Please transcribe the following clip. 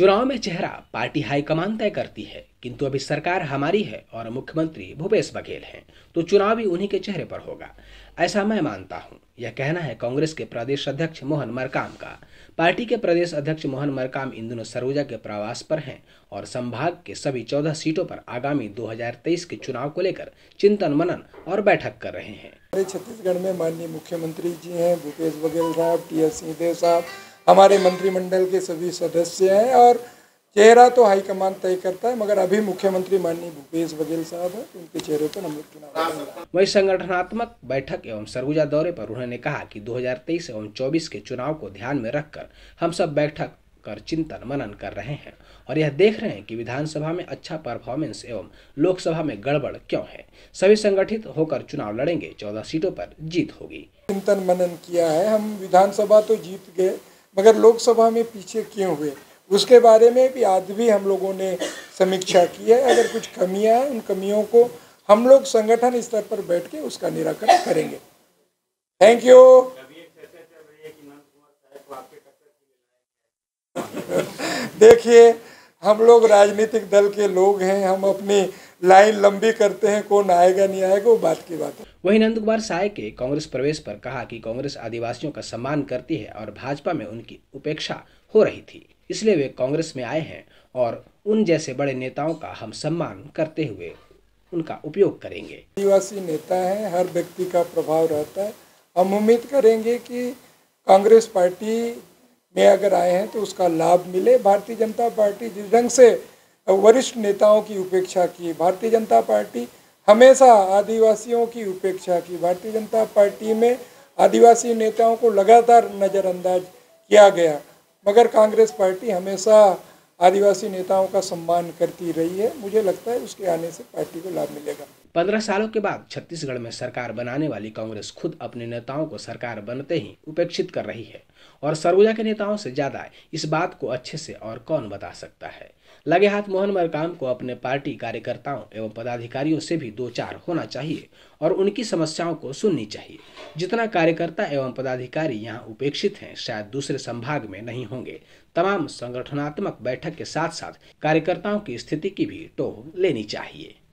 चुनाव में चेहरा पार्टी हाईकमान तय करती है, किंतु अभी सरकार हमारी है और मुख्यमंत्री भूपेश बघेल हैं तो चुनाव भी उन्हीं के चेहरे पर होगा। ऐसा मैं मानता हूँ। यह कहना है कांग्रेस के प्रदेश अध्यक्ष मोहन मरकाम का। पार्टी के प्रदेश अध्यक्ष मोहन मरकाम इन दिनों सरगुजा के प्रवास पर हैं और संभाग के सभी चौदह सीटों पर आगामी 2023 के चुनाव को लेकर चिंतन मनन और बैठक कर रहे हैं। छत्तीसगढ़ में माननीय मुख्यमंत्री जी हैं, भूपेश बघेल साहब, टी एस सिंहदेव साहब हमारे मंत्रिमंडल के सभी सदस्य हैं और चेहरा तो हाईकमान तय करता है मगर अभी मुख्यमंत्री माननीय भूपेश बघेल साहब हैं तो उनके चेहरे पर हम लोग चुनाव वही संगठनात्मक बैठक एवं सरगुजा दौरे पर उन्होंने कहा कि 2023 एवं 24 के चुनाव को ध्यान में रखकर हम सब बैठक कर चिंतन मनन कर रहे हैं और यह देख रहे हैं कि विधानसभा में अच्छा परफॉर्मेंस एवं लोकसभा में गड़बड़ क्यों है। सभी संगठित होकर चुनाव लड़ेंगे चौदह सीटों पर जीत होगी। चिंतन मनन किया है हम विधानसभा तो जीत गए मगर लोकसभा में पीछे क्यों हुए? उसके बारे में भी आज भी हम लोगों ने समीक्षा की है। अगर कुछ कमियाँ हैं, उन कमियों को हम लोग संगठन स्तर पर बैठ के उसका निराकरण करेंगे। थैंक यू देखिए, हम लोग राजनीतिक दल के लोग हैं, हम अपनी लाइन लंबी करते हैं, कौन आएगा, नहीं आएगा, वो बात की बात है। वही नंद कुमार साय के कांग्रेस प्रवेश पर कहा कि कांग्रेस आदिवासियों का सम्मान करती है और भाजपा में उनकी उपेक्षा हो रही थी, इसलिए वे कांग्रेस में आए हैं और उन जैसे बड़े नेताओं का हम सम्मान करते हुए उनका उपयोग करेंगे। आदिवासी नेता है, हर व्यक्ति का प्रभाव रहता है। हम उम्मीद करेंगे कि कांग्रेस पार्टी में अगर आए हैं तो उसका लाभ मिले। भारतीय जनता पार्टी जिस ढंग से वरिष्ठ नेताओं की उपेक्षा की, भारतीय जनता पार्टी हमेशा आदिवासियों की उपेक्षा की। भारतीय जनता पार्टी में आदिवासी नेताओं को लगातार नज़रअंदाज किया गया, मगर कांग्रेस पार्टी हमेशा आदिवासी नेताओं का सम्मान करती रही है। मुझे लगता है उसके आने से पार्टी को लाभ मिलेगा। पंद्रह सालों के बाद छत्तीसगढ़ में सरकार बनाने वाली कांग्रेस खुद अपने नेताओं को सरकार बनते ही उपेक्षित कर रही है और सरगुजा के नेताओं से ज़्यादा इस बात को अच्छे से और कौन बता सकता है? लगे हाथ मोहन मरकाम को अपने पार्टी कार्यकर्ताओं एवं पदाधिकारियों से भी दो चार होना चाहिए और उनकी समस्याओं को सुननी चाहिए। जितना कार्यकर्ता एवं पदाधिकारी यहाँ उपेक्षित हैं, शायद दूसरे संभाग में नहीं होंगे। तमाम संगठनात्मक बैठक के साथ साथ कार्यकर्ताओं की स्थिति की भी टोह लेनी चाहिए।